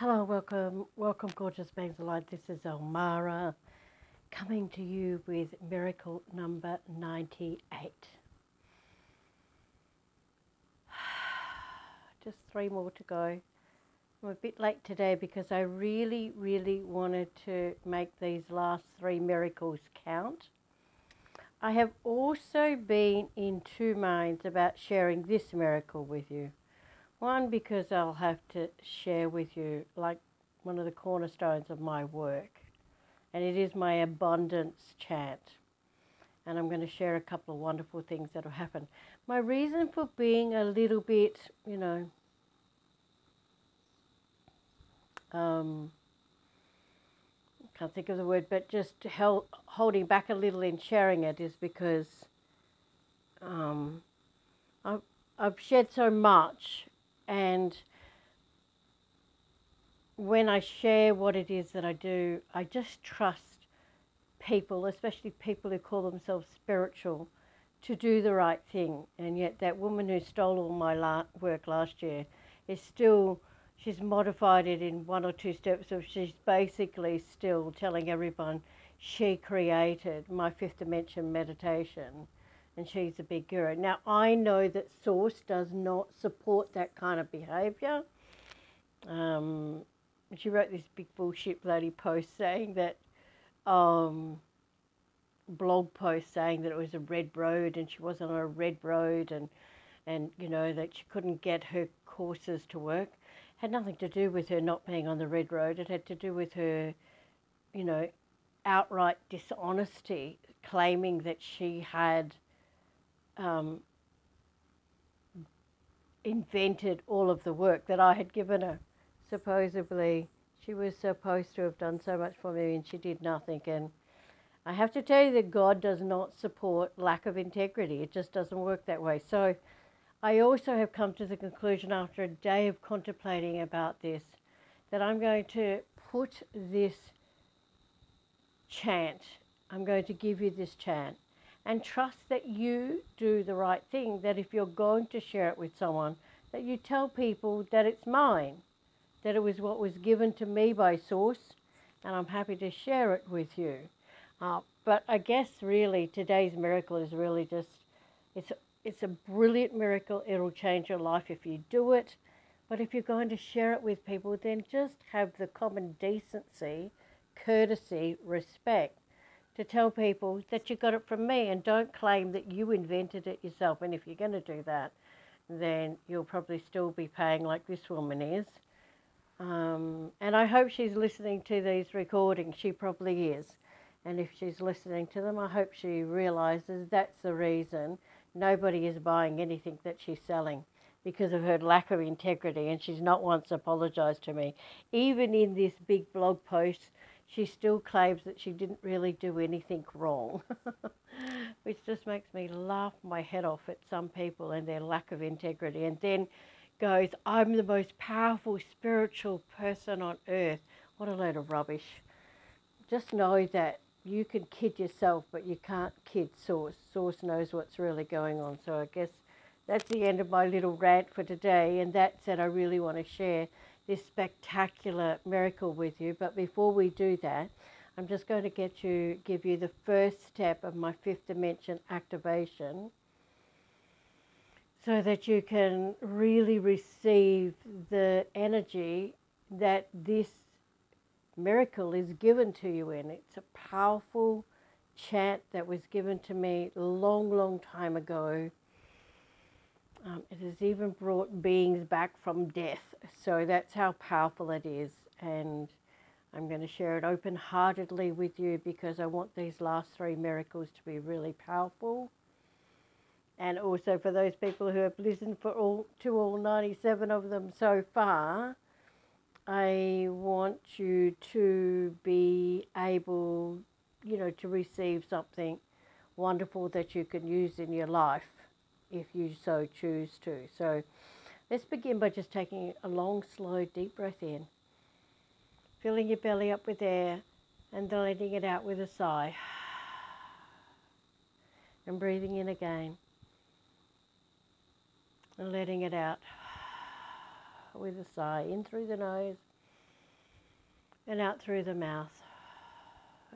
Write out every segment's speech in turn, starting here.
Hello, welcome, welcome, gorgeous beings of light. This is Elmara coming to you with miracle number 98. Just three more to go. I'm a bit late today because I really, really wanted to make these last three miracles count. I have also been in two minds about sharing this miracle with you. One, because I'll have to share with you, like one of the cornerstones of my work, and it is my abundance chant. And I'm going to share a couple of wonderful things that will happen. My reason for being a little bit, you know, um, can't think of the word, but just held, holding back a little in sharing it is because um, I've, I've shared so much, and when I share what it is that I do, I just trust people, especially people who call themselves spiritual, to do the right thing. And yet, that woman who stole all my la- work last year is still she's modified it in one or two steps so she's basically still telling everyone she created my fifth dimension meditation and she's a big guru. Now I know that Source does not support that kind of behavior. Um, she wrote this big bullshit bloody post saying that um, blog post saying that it was a red road and she wasn't on a red road and and you know that she couldn't get her courses to work had nothing to do with her not being on the red road. It had to do with her, you know, outright dishonesty, claiming that she had um, invented all of the work that I had given her. Supposedly, she was supposed to have done so much for me and she did nothing. And I have to tell you that God does not support lack of integrity. It just doesn't work that way. So, I also have come to the conclusion after a day of contemplating about this that I'm going to put this chant, I'm going to give you this chant, and trust that you do the right thing, that if you're going to share it with someone, that you tell people that it's mine, that it was what was given to me by Source, and I'm happy to share it with you. Uh, but I guess really today's miracle is really just, it's it's a brilliant miracle. It'll change your life if you do it. But if you're going to share it with people, then just have the common decency, courtesy, respect to tell people that you got it from me and don't claim that you invented it yourself. And if you're going to do that, then you'll probably still be paying like this woman is. Um, and I hope she's listening to these recordings. She probably is. And if she's listening to them, I hope she realizes that's the reason nobody is buying anything that she's selling because of her lack of integrity, and she's not once apologized to me. Even in this big blog post, she still claims that she didn't really do anything wrong, which just makes me laugh my head off at some people and their lack of integrity. And then goes, I'm the most powerful spiritual person on earth. What a load of rubbish. Just know that you can kid yourself, but you can't kid Source. Source knows what's really going on. So I guess that's the end of my little rant for today. And that said, I really want to share this spectacular miracle with you. But before we do that, I'm just going to get you, give you the first step of my fifth dimension activation so that you can really receive the energy that this miracle is given to you in. It's a powerful chant that was given to me long, long time ago. Um, it has even brought beings back from death. So that's how powerful it is. And I'm going to share it open heartedly with you because I want these last three miracles to be really powerful. And also for those people who have listened for all to all 97 of them so far, I want you to be able, you know, to receive something wonderful that you can use in your life if you so choose to. So let's begin by just taking a long, slow, deep breath in, filling your belly up with air, and then letting it out with a sigh. And breathing in again, and letting it out with a sigh in through the nose and out through the mouth.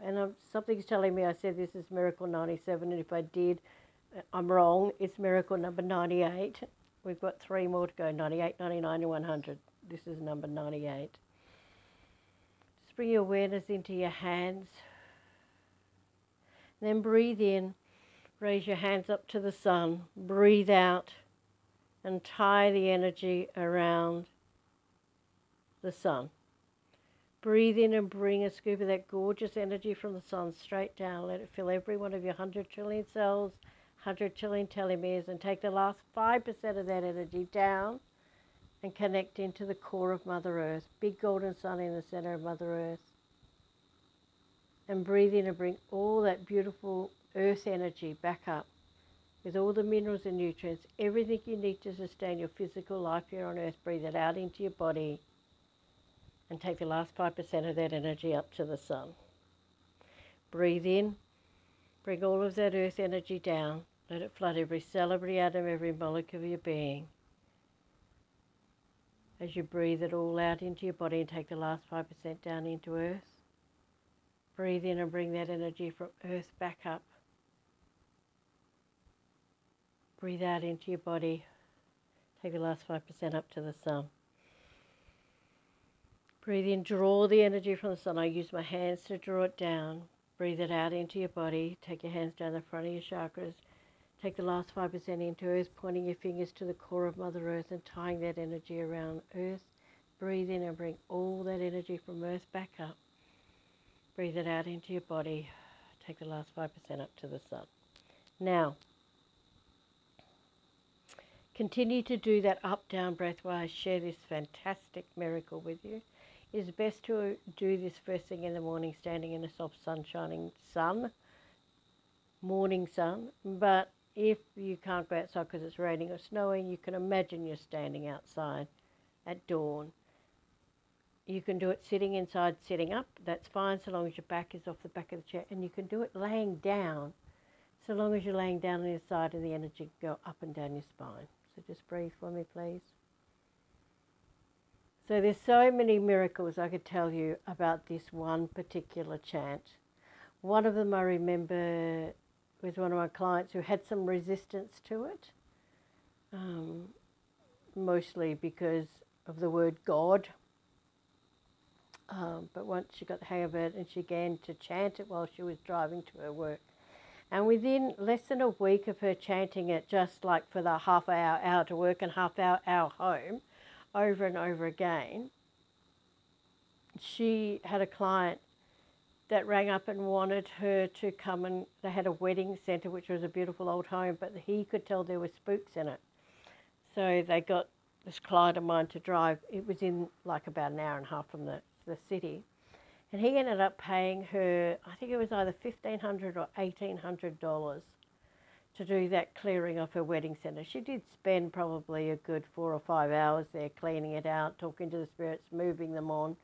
And um, something's telling me I said this is miracle 97, and if I did, I'm wrong. It's miracle number 98. We've got three more to go 98, 99, and 100. This is number 98. Just bring your awareness into your hands. Then breathe in. Raise your hands up to the sun. Breathe out and tie the energy around the sun. Breathe in and bring a scoop of that gorgeous energy from the sun straight down. Let it fill every one of your 100 trillion cells, 100 trillion telomeres, and take the last 5% of that energy down and connect into the core of Mother Earth. Big golden sun in the center of Mother Earth. And breathe in and bring all that beautiful earth energy back up with all the minerals and nutrients, everything you need to sustain your physical life here on earth. Breathe it out into your body and take the last 5% of that energy up to the sun. Breathe in, bring all of that earth energy down. Let it flood every cell, every atom, every molecule of your being. As you breathe it all out into your body and take the last 5% down into earth. Breathe in and bring that energy from earth back up Breathe out into your body. Take the last 5% up to the sun. Breathe in, draw the energy from the sun. I use my hands to draw it down. Breathe it out into your body. Take your hands down the front of your chakras. Take the last 5% into earth, pointing your fingers to the core of Mother Earth and tying that energy around earth. Breathe in and bring all that energy from earth back up. Breathe it out into your body. Take the last 5% up to the sun. Now, Continue to do that up down breath while I share this fantastic miracle with you. It is best to do this first thing in the morning, standing in a soft sunshining sun, morning sun. But if you can't go outside because it's raining or snowing, you can imagine you're standing outside at dawn. You can do it sitting inside, sitting up. That's fine, so long as your back is off the back of the chair. And you can do it laying down, so long as you're laying down on your side and the energy can go up and down your spine. So just breathe for me, please. So there's so many miracles I could tell you about this one particular chant. One of them I remember was one of my clients who had some resistance to it, um, mostly because of the word God. Um, but once she got the hang of it and she began to chant it while she was driving to her work, and within less than a week of her chanting it, just like for the half hour hour to work and half hour hour home, over and over again, she had a client that rang up and wanted her to come and they had a wedding centre, which was a beautiful old home, but he could tell there were spooks in it. So they got this client of mine to drive. It was in like about an hour and a half from the, the city and he ended up paying her, I think it was either 1,500 or $1,800 to do that clearing of her wedding centre. She did spend probably a good four or five hours there cleaning it out, talking to the spirits, moving them on.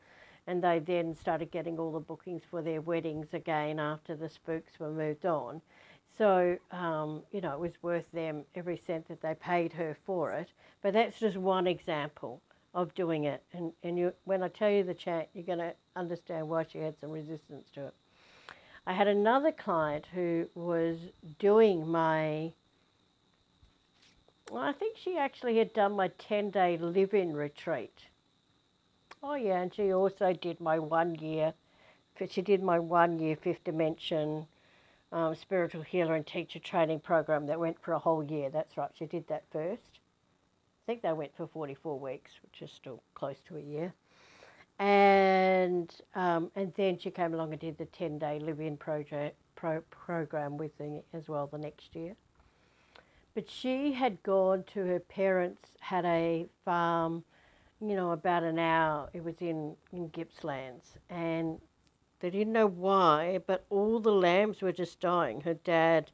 And they then started getting all the bookings for their weddings again after the spooks were moved on. So, um, you know, it was worth them every cent that they paid her for it. But that's just one example of doing it. And, and you, when I tell you the chant, you're going to understand why she had some resistance to it. I had another client who was doing my, well, I think she actually had done my 10 day live in retreat. Oh, yeah, and she also did my one year, she did my one year fifth dimension um, spiritual healer and teacher training program that went for a whole year. That's right, she did that first I think they went for 44 weeks, which is still close to a year. And um, and then she came along and did the 10 day live in project pro, program with me as well the next year. But she had gone to her parents, had a farm, you know, about an hour. It was in, in Gippslands. And they didn't know why, but all the lambs were just dying. Her dad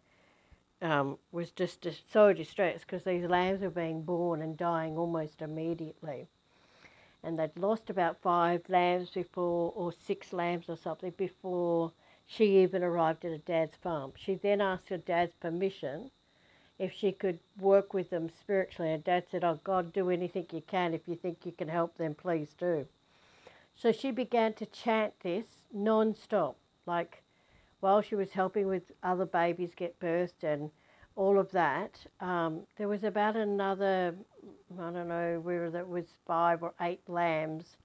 um, was just, just so distressed because these lambs were being born and dying almost immediately. And they'd lost about five lambs before, or six lambs or something, before she even arrived at her dad's farm. She then asked her dad's permission if she could work with them spiritually. And dad said, Oh, God, do anything you can. If you think you can help them, please do. So she began to chant this non stop, like while she was helping with other babies get birthed and all of that. Um, there was about another, I don't know, whether that was five or eight lambs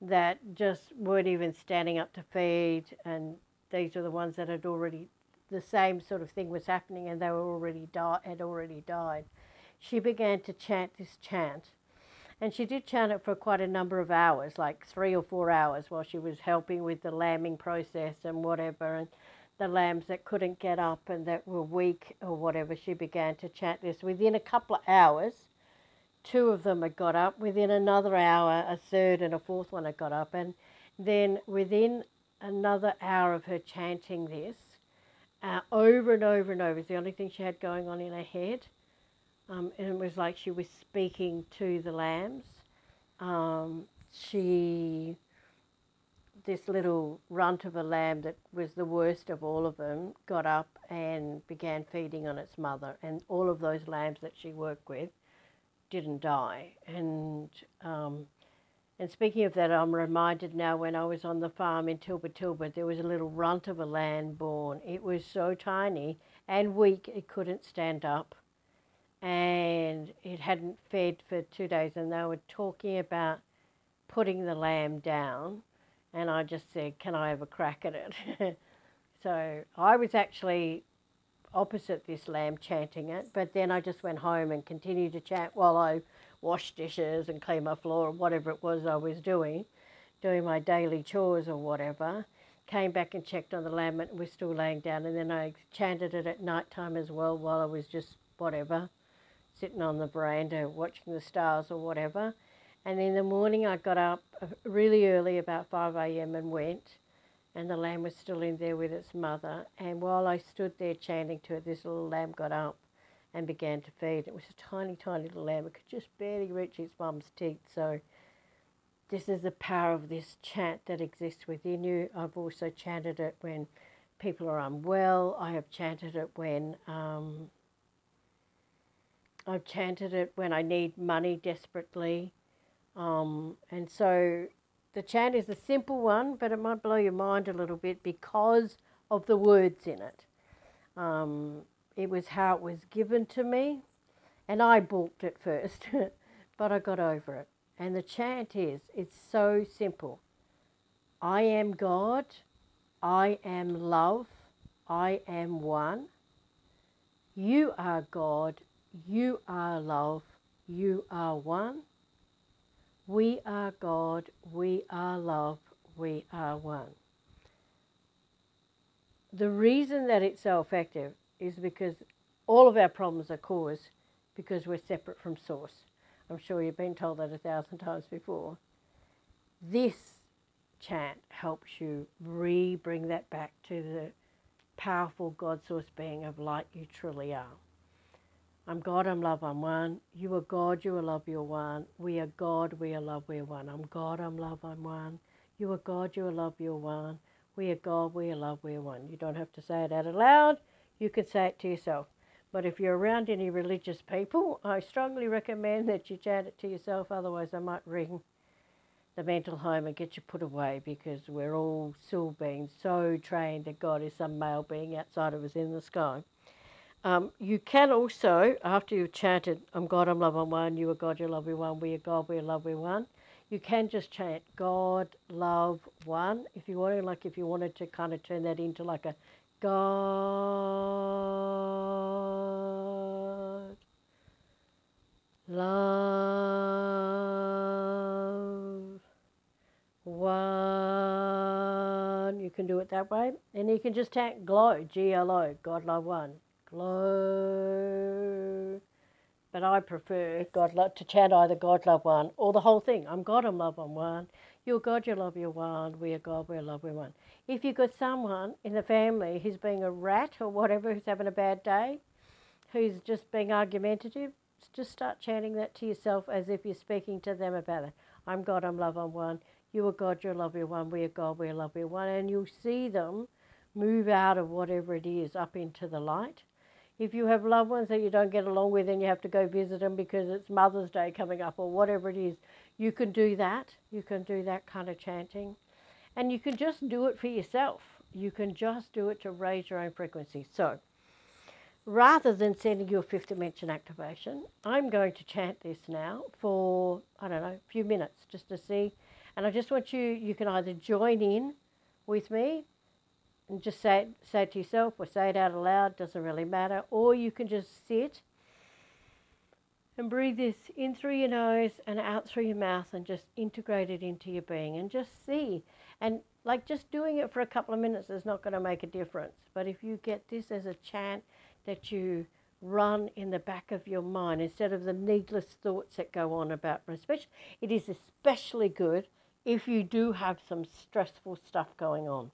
that just weren't even standing up to feed, and these are the ones that had already, the same sort of thing was happening, and they were already di- had already died. She began to chant this chant, and she did chant it for quite a number of hours, like three or four hours, while she was helping with the lambing process and whatever, and the lambs that couldn't get up and that were weak or whatever. She began to chant this within a couple of hours two of them had got up. Within another hour, a third and a fourth one had got up. And then within another hour of her chanting this, uh, over and over and over, is the only thing she had going on in her head. Um, and it was like she was speaking to the lambs. Um, she, this little runt of a lamb that was the worst of all of them, got up and began feeding on its mother. And all of those lambs that she worked with didn't die. And um, and speaking of that, I'm reminded now when I was on the farm in Tilba Tilba, there was a little runt of a lamb born. It was so tiny and weak it couldn't stand up, and it hadn't fed for two days. And they were talking about putting the lamb down, and I just said, "Can I have a crack at it?" so I was actually opposite this lamb chanting it, but then I just went home and continued to chant while I washed dishes and clean my floor or whatever it was I was doing, doing my daily chores or whatever. Came back and checked on the lamb and was still laying down, and then I chanted it at night time as well while I was just whatever, sitting on the veranda watching the stars or whatever. And in the morning, I got up uh, really early, about 5 a.m., and went and the lamb was still in there with its mother. And while I stood there chanting to it, this little lamb got up and began to feed. It was a tiny, tiny little lamb. It could just barely reach its mum's teeth. So this is the power of this chant that exists within you. I've also chanted it when people are unwell. I have chanted it when um, I've chanted it when I need money desperately. Um, and so the chant is a simple one, but it might blow your mind a little bit because of the words in it. Um, it was how it was given to me, and I balked at first, but I got over it. And the chant is it's so simple I am God, I am love, I am one. You are God, you are love, you are one. We are God, we are love, we are one. The reason that it's so effective is because all of our problems are caused because we're separate from Source. I'm sure you've been told that a thousand times before. This chant helps you re bring that back to the powerful God Source being of light you truly are. I'm God, I'm love, I'm one. You are God, you are love, you're one. We are God, we are love, we're one. I'm God, I'm love, I'm one. You are God, you are love, you're one. We are God, we are love, we're one. You don't have to say it out aloud, you can say it to yourself. But if you're around any religious people, I strongly recommend that you chant it to yourself, otherwise, I might ring the mental home and get you put away because we're all still being so trained that God is some male being outside of us in the sky. Um, you can also, after you've chanted, I'm God, I'm love, I'm one, you are God, you're love, we one, we are God, we are love, we one, you can just chant God, love, one. If you wanted, like, if you wanted to kind of turn that into like a God, love, one. You can do it that way. And you can just chant glow, G L O, God, love, one glow. But I prefer God love to chant either God love one or the whole thing. I'm God, I'm love, I'm one. You're God, you love, you're one. We are God, we are love, we're one. If you've got someone in the family who's being a rat or whatever, who's having a bad day, who's just being argumentative, just start chanting that to yourself as if you're speaking to them about it. I'm God, I'm love, I'm one. You are God, you're love, you're one. We are God, we are love, we're one. And you'll see them move out of whatever it is up into the light If you have loved ones that you don't get along with and you have to go visit them because it's Mother's Day coming up or whatever it is, you can do that. You can do that kind of chanting. And you can just do it for yourself. You can just do it to raise your own frequency. So, rather than sending you a fifth dimension activation, I'm going to chant this now for, I don't know, a few minutes just to see. And I just want you, you can either join in with me and just say it, say it to yourself or say it out aloud, doesn't really matter. Or you can just sit and breathe this in through your nose and out through your mouth and just integrate it into your being and just see. And like just doing it for a couple of minutes is not going to make a difference. But if you get this as a chant that you run in the back of your mind instead of the needless thoughts that go on about, especially, it is especially good if you do have some stressful stuff going on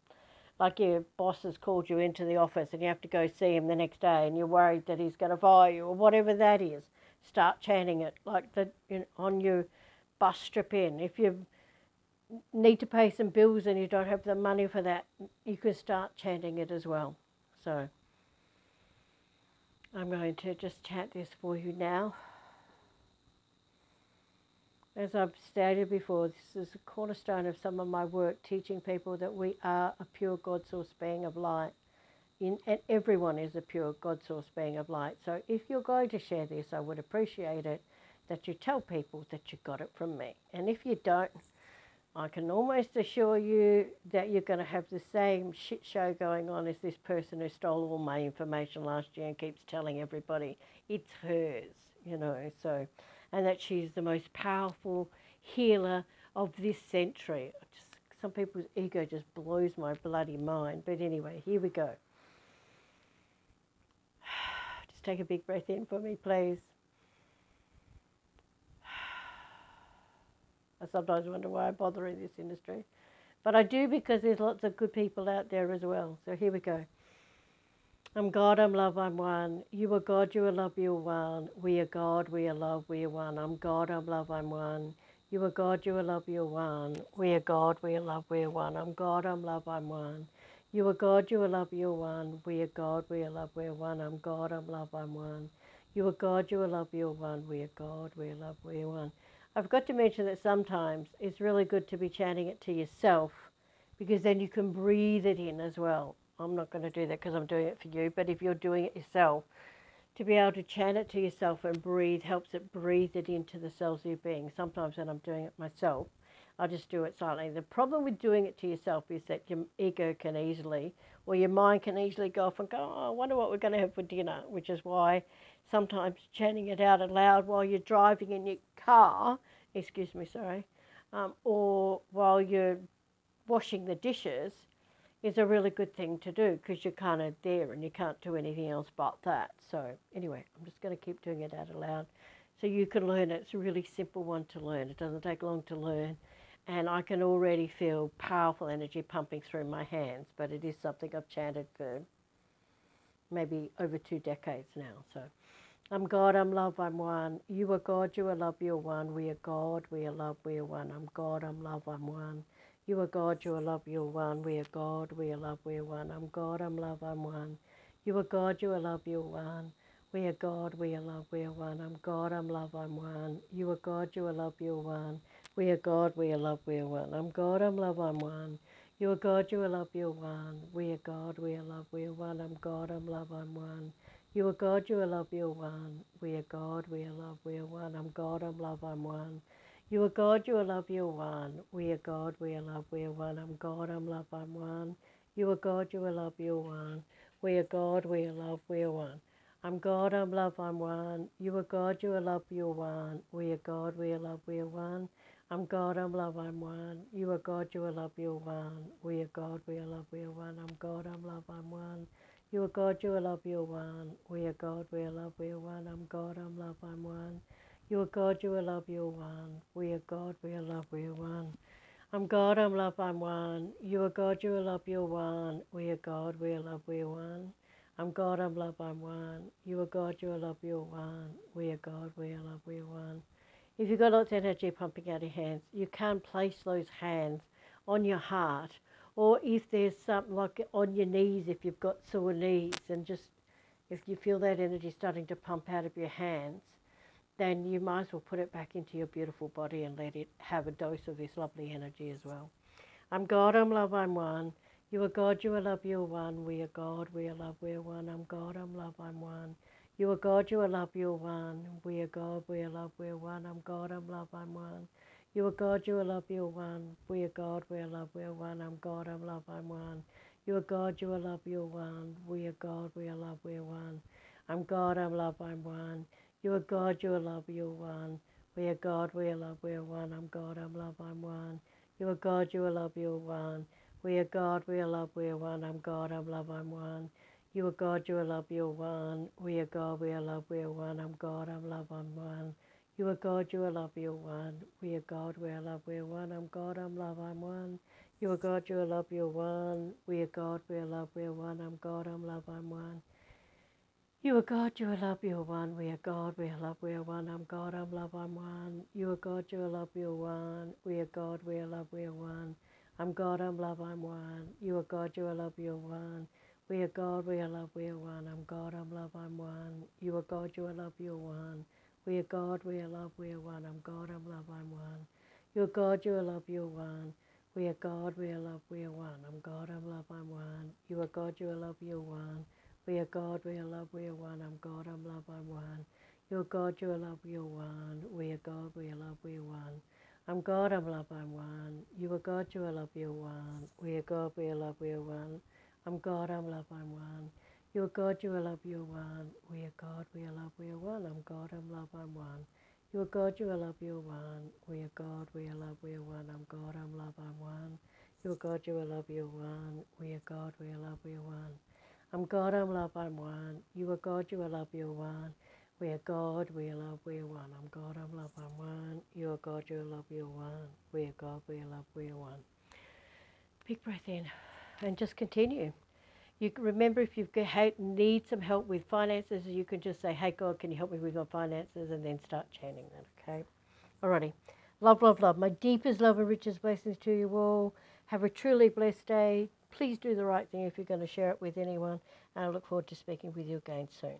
like your boss has called you into the office and you have to go see him the next day and you're worried that he's going to fire you or whatever that is, start chanting it like the, you know, on your bus trip in. If you need to pay some bills and you don't have the money for that, you can start chanting it as well. So I'm going to just chant this for you now. As I've stated before, this is a cornerstone of some of my work, teaching people that we are a pure God source being of light. In, and everyone is a pure God source being of light. So if you're going to share this, I would appreciate it that you tell people that you got it from me. And if you don't, I can almost assure you that you're going to have the same shit show going on as this person who stole all my information last year and keeps telling everybody it's hers, you know. So and that she's the most powerful healer of this century. Just, some people's ego just blows my bloody mind. But anyway, here we go. Take a big breath in for me, please. I sometimes wonder why I bother in this industry. But I do because there's lots of good people out there as well. So here we go. I'm God, I'm love, I'm one. You are God, you are love, you are one. We are God, we are love, we are one. I'm God, I'm love, I'm one. You are God, you are love, you are one. We are God, we are love, we are one. I'm God, I'm love, I'm one. You are God, you are love, you are one. We are God, we are love, we are one. I'm God, I'm love, I'm one. You are God, you are love, you are one. We are God, we are love, we are one. I've got to mention that sometimes it's really good to be chanting it to yourself because then you can breathe it in as well. I'm not going to do that because I'm doing it for you, but if you're doing it yourself, to be able to chant it to yourself and breathe helps it breathe it into the cells of your being. Sometimes when I'm doing it myself, I just do it silently. The problem with doing it to yourself is that your ego can easily, or your mind can easily go off and go, oh, I wonder what we're going to have for dinner, which is why sometimes chanting it out aloud while you're driving in your car, excuse me, sorry, um, or while you're washing the dishes is a really good thing to do because you're kind of there and you can't do anything else but that. So anyway, I'm just going to keep doing it out aloud so you can learn it. It's a really simple one to learn. It doesn't take long to learn. And I can already feel powerful energy pumping through my hands, but it is something I've chanted for maybe over two decades now. So I'm God, I'm love, I'm one. You are God, you are love, you're one. We are God, we are love, we are one. I'm God, I'm love, I'm one. You are God, you are love, you are one. We are God, we are love, we are one. I'm God, I'm love, I'm one. You are God, you are love, you are one. We are God, we are love, we are one. I'm God, I'm love, I'm one. You are God, you are love, you are one. We are God, we are love, we are one. I'm God, I'm love, I'm one. You are God, you are love, you are one. We are God, we are love, we are one. I'm God, I'm love, I'm one. You are God, you are love, you are one. We are God, we are love, we are one. I'm God, I'm love, I'm one. You are God, you are love, you are one. We are God, we are love, we are one. I'm God, I'm love, I'm one. You are God, you are love, you are one. We are God, we are love, we are one. I'm God, I'm love, I'm one. You are God, you are love, you are one. We are God, we are love, we are one. I'm God, I'm love, I'm one. You are God, you are love, you are one. We are God, we are love, we are one. I'm God, I'm love, I'm one. You are God, you are love, you are one. We are God, we are love, we are one. I'm God, I'm love, I'm one. You are God, you are love, you are one. We are God, we are love, we are one. I'm God, I'm love, I'm one. You are God, you are love, you are one. We are God, we are love, we are one. I'm God, I'm love, I'm one. You are God, you are love, you are one. We are God, we are love, we are one. If you've got lots of energy pumping out of your hands, you can place those hands on your heart. Or if there's something like on your knees, if you've got sore knees, and just if you feel that energy starting to pump out of your hands, then you might as well put it back into your beautiful body and let it have a dose of this lovely energy as well. I'm God, I'm love, I'm one. You are God, you are love, you are one. We are God, we are love, we are one. I'm God, I'm love, I'm one. You are God, you are love, you are one. We are God, we are love, we are one. I'm God, I'm love, I'm one. You are God, you are love, you are one. We are God, we are love, we are one. I'm God, I'm love, I'm one. You are God, you are love, you are one. We are God, we are love, we are one. I'm God, I'm love, I'm one. You are God, you are love, you are one. We are God, we are love, we are one. I'm God, I'm love, I'm one. You are God, you are love, you are one. We are God, we are love, we are one. I'm God, I'm love, I'm one. You are God, you are love, you are one. We are God, we are love, we are one. I'm God, I'm love, I'm one. You are God, you are love, you are one. We are God, we are love, we are one. I'm God, I'm love, I'm one. You are God, you are love, you are one. We are God, we are love, we are one. I'm God, I'm love, I'm one. You are God, you are love, you are one. We are God, we are love, we are one. I'm God, I'm love, I'm one. You are God, you are love, you are one. We are God, we are love, we are one. I'm God, I'm love, I'm one. You are God, you are love, you are one. We are God, we are love, we are one. I'm God, I'm love, I'm one. You are God, you are love, you are one. We are God, we are love, we are one. I'm God, I'm love, I'm one. You are God, you are love, you are one. We are God, we are love, we are one. I'm God, I'm love, I'm one. You are God, you are love, you are one. We are God, we are love, we are one. I'm God, I'm love, I'm one. You're God, you are love, you are one. We are God, we are love, we are one. I'm God, I'm love, I'm one. You are God, you are love, you are one. We are God, we are love, we are one. I'm God, I'm love, I'm one. You are God, you are love, you are one. We are God, we are love, we are one. I'm God, I'm love, I'm one. You are God, you are love, you are one. We are God, we are love, we are one. I'm God, I'm love, I'm one. You are God, you are love, you are one. We are God, we are love, we are one. I'm God, I'm love, I'm one. You are God, you are love, you are one. We are God, we are love, we are one. I'm God, I'm love, I'm one. You are God, you are love, you are one. We are God, we are love, we are one. Big breath in and just continue. You remember if you need some help with finances, you can just say, Hey God, can you help me with my finances? And then start chanting that, okay? Alrighty. Love, love, love. My deepest love and richest blessings to you all. Have a truly blessed day please do the right thing if you're going to share it with anyone. And I look forward to speaking with you again soon.